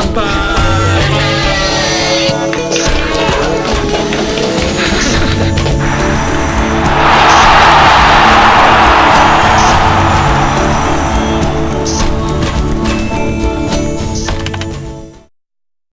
Rapaz!